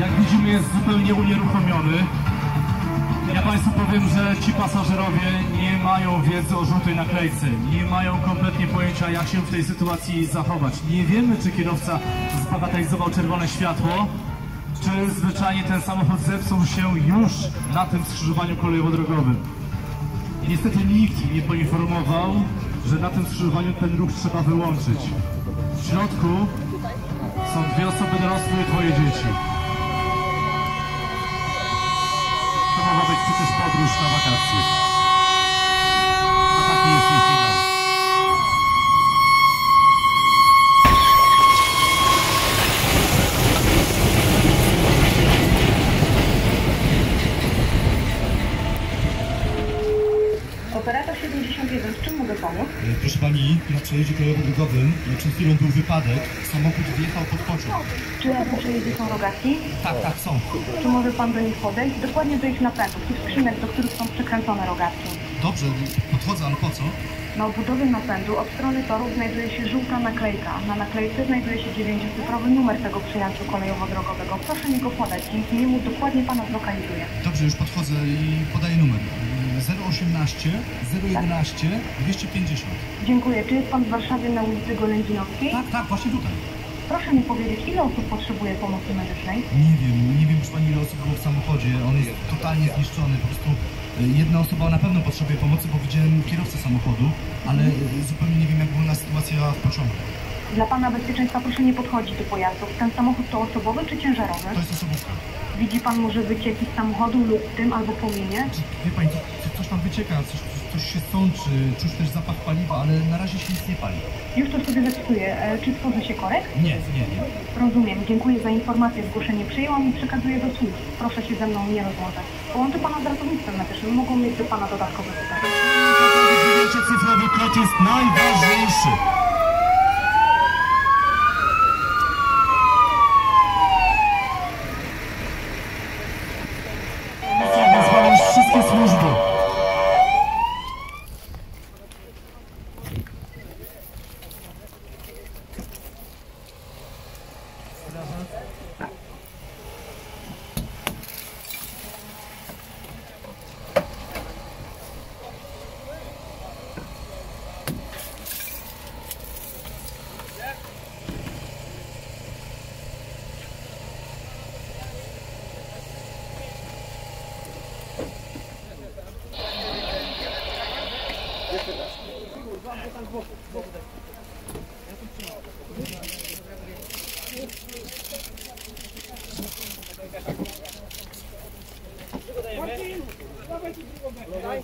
jak widzimy jest zupełnie unieruchomiony. Ja Państwu powiem, że ci pasażerowie nie mają wiedzy o żółtej naklejce, nie mają kompletnie pojęcia jak się w tej sytuacji zachować. Nie wiemy czy kierowca zbagatelizował czerwone światło, czy zwyczajnie ten samochód zepsuł się już na tym skrzyżowaniu kolejowo-drogowym. Niestety nikt nie poinformował, że na tym skrzyżowaniu ten ruch trzeba wyłączyć. W środku są dwie osoby dorosłe i dwoje dzieci. zachować przecież podróż na wakacje. Mogę pomóc? E, Proszę Pani, na przejeździe kolejowo-drogowym przed chwilą był wypadek. Samochód wjechał pod pociąg. Czy na tym przejeździe są rogatki? Tak, tak, są. Czy może Pan do nich podejść? Dokładnie do ich napędów, tych skrzynek, do których są przykręcone rogatki. Dobrze, podchodzę, ale po co? Na obudowie napędu od strony toru znajduje się żółta naklejka. Na naklejce znajduje się dziewięciocyfrowy numer tego przejazdu kolejowo-drogowego. Proszę mi go podać, dzięki niemu dokładnie Pana zlokalizuje. Dobrze, już podchodzę i podaję numer. E, 018 011 250. Dziękuję. Czy jest Pan w Warszawie na ulicy Golędzinowskiej? Tak, tak, właśnie tutaj. Proszę mi powiedzieć, ile osób potrzebuje pomocy medycznej? Nie wiem, nie wiem, proszę Pani, ile osób było w samochodzie. On jest totalnie zniszczony. Po prostu e, jedna osoba na pewno potrzebuje pomocy, bo widziałem kierowcę samochodu, ale e, zupełnie nie wiem, jak wygląda sytuacja w pociągu. Dla Pana bezpieczeństwa proszę nie podchodzić do pojazdów. Ten samochód to osobowy czy ciężarowy? To jest osobówka. Widzi Pan może wycieki z samochodu lub tym albo płomienie? Wie Pani, co, co, coś tam wycieka, coś, coś się sączy, czuć też zapach paliwa, ale na razie się nic nie pali. Już to sobie zapisuję. E, Czy tworzy się korek? Nie, nie, nie. Rozumiem. Dziękuję za informację. Zgłoszenie przyjęłam i przekazuję do służb. Proszę się ze mną nie rozłączać. Połączę Pana z ratownictwem medycznym. Mogą mieć do Pana dodatkowe pytania. Dziewięciocyfrowy kod jest najważniejszy.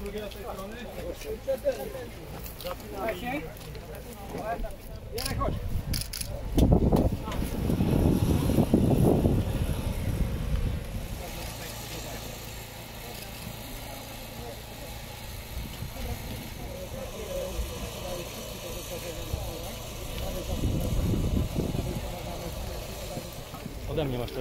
Drugie na tej strony. Zapinamy. Właśnie. Jarek, chodź. Ode mnie masz to.